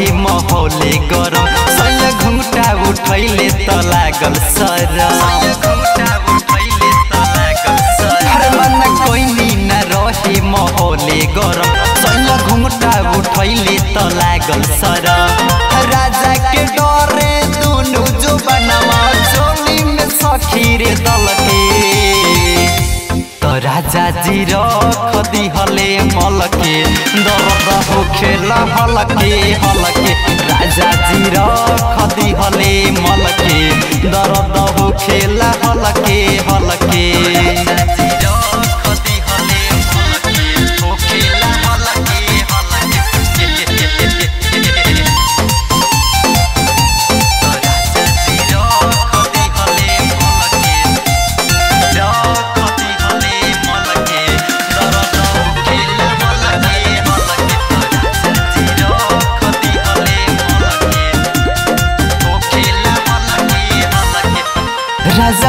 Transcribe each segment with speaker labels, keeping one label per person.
Speaker 1: रहे माहौले गरम सैया घुंघटा उठैले त लागल हर मन कोइनी रहे माहौले गरम सैया घुंघटा उठैले त लागल सरम त राजा जी रख दिहले मलके दर्द हो खेला हलके हलके राजा जी रख दिहले मलके दर्द हो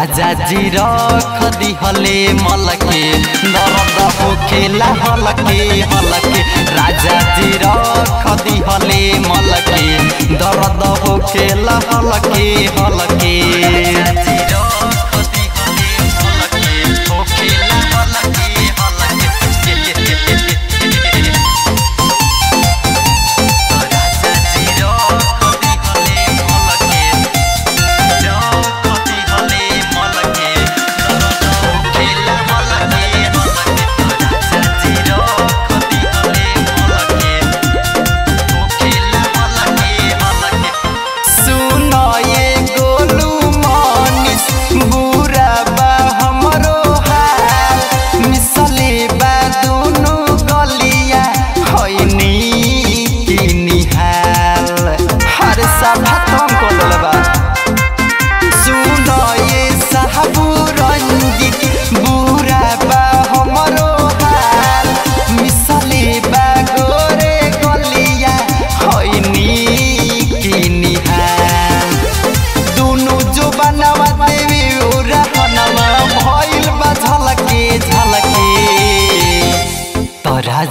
Speaker 1: तो राजा जी रख दिहले मलके दर्द हो खेला हलके हलके राजा जी रख दिहले मलके दर्द हो खेला हलके हलके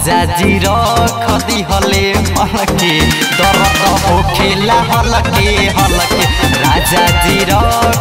Speaker 1: तो राजा जी रख दिहले मलके दर्द हो खेला हलके हलके राजा जी रख